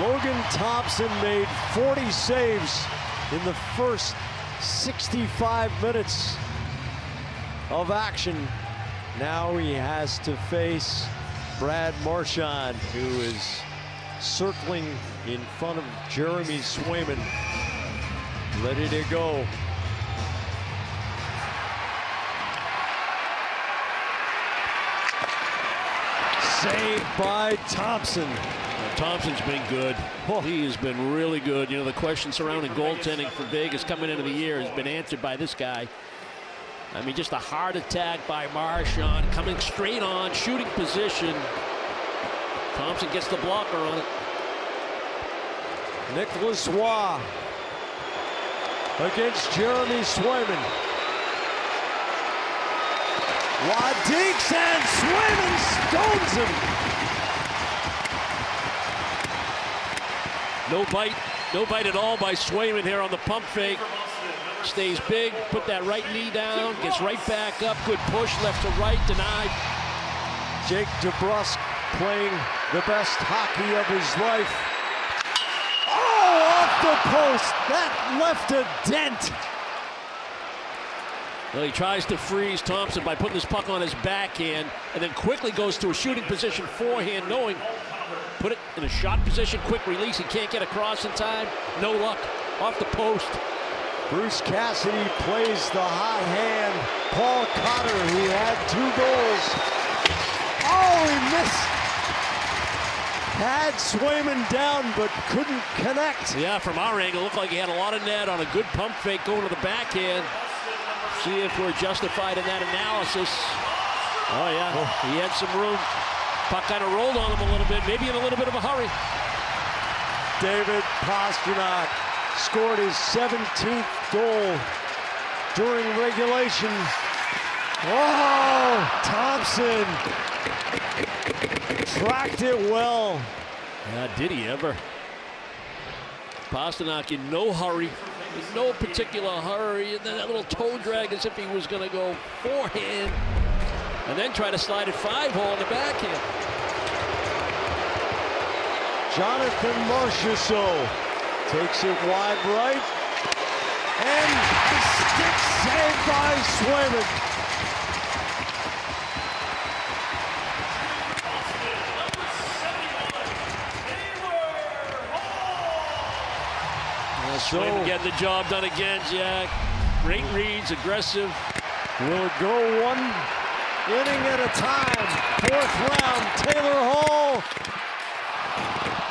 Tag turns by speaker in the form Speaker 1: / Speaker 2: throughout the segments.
Speaker 1: Logan Thompson made 40 saves in the first 65 minutes of action. Now he has to face Brad Marchand, who is circling in front of Jeremy Swayman. Ready to go. Saved by Thompson.
Speaker 2: Thompson's been good.
Speaker 1: Oh.
Speaker 2: He has been really good. You know, the question surrounding goaltending for Vegas coming into the year has been answered by this guy. I mean, just a hard attack by Marchand, coming straight on, shooting position. Thompson gets the blocker on it.
Speaker 1: Nicolas Roy against Jeremy Swayman. Waugh dinks and Swayman stones him.
Speaker 2: No bite, no bite at all by Swayman here on the pump fake. Stays big, put that right knee down, gets right back up. Good push, left to right, denied.
Speaker 1: Jake DeBrusk playing the best hockey of his life. Oh, off the post. That left a dent.
Speaker 2: Well, he tries to freeze Thompson by putting his puck on his backhand and then quickly goes to a shooting position forehand, knowing put it in a shot position, quick release. He can't get across in time. No luck. Off the post.
Speaker 1: Bruce Cassidy plays the hot hand. Paul Cotter, who had two goals. Oh, he missed. Had Swayman down, but couldn't connect.
Speaker 2: Yeah, from our angle, looked like he had a lot of net on a good pump fake going to the backhand. See if we're justified in that analysis. Oh, yeah.
Speaker 1: Oh.
Speaker 2: He had some room. Puck kind of rolled on him a little bit, maybe in a little bit of a hurry.
Speaker 1: David Pastrnak scored his 17th goal during regulation. Oh, Thompson tracked it well.
Speaker 2: Yeah, did he ever? Pastrnak in no hurry, in no particular hurry, and then that little toe drag as if he was going to go forehand, and then try to slide it five hole in the backhand.
Speaker 1: Jonathan Marchessault takes it wide right. And the stick saved by Swayman.
Speaker 2: So, Swayman getting the job done again, Jack. Great reads, aggressive.
Speaker 1: Will it go one inning at a time. Fourth round, Taylor Hall.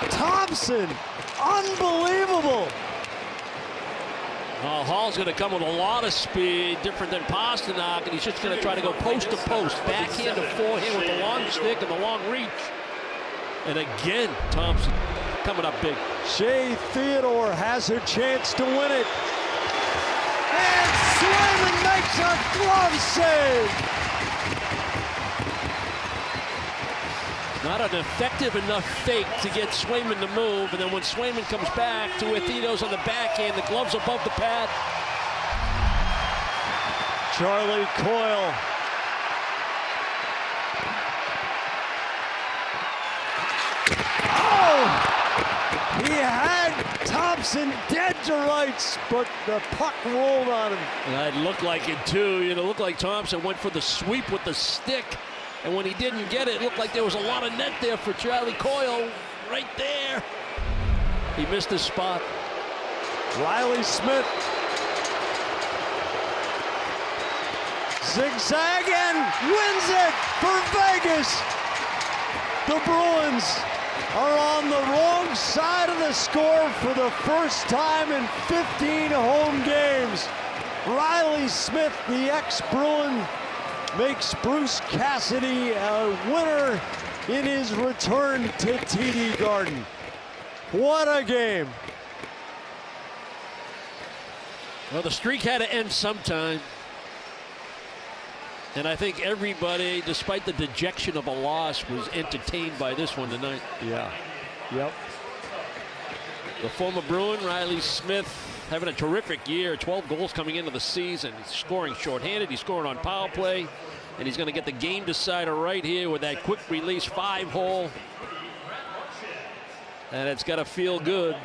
Speaker 1: Thompson, unbelievable.
Speaker 2: Uh, Hall's going to come with a lot of speed, different than Pastrnak, and he's just going to try to go post to post, backhand to forehand with the long stick and the long reach. And again, Thompson coming up big.
Speaker 1: Shea Theodore has a chance to win it. And Swayman makes a glove save.
Speaker 2: Not an effective enough fake to get Swayman to move, and then when Swayman comes back to Theodore's on the backhand, the glove's above the pad.
Speaker 1: Charlie Coyle. Oh! He had Thompson dead to rights, but the puck rolled on him.
Speaker 2: And it looked like it too. You know, it looked like Thompson went for the sweep with the stick. And when he didn't get it, it looked like there was a lot of net there for Charlie Coyle right there. He missed his spot.
Speaker 1: Riley Smith. Zigzagging wins it for Vegas. The Bruins are on the wrong side of the score for the first time in 15 home games. Riley Smith, the ex-Bruin, makes Bruce Cassidy a winner in his return to TD Garden. What a game.
Speaker 2: Well, the streak had to end sometime. And I think everybody, despite the dejection of a loss, was entertained by this one tonight.
Speaker 1: Yeah. Yep.
Speaker 2: The former Bruin, Riley Smith, having a terrific year. 12 goals coming into the season. He's scoring shorthanded. He's scoring on power play. And he's going to get the game decider right here with that quick release five hole. And it's got to feel good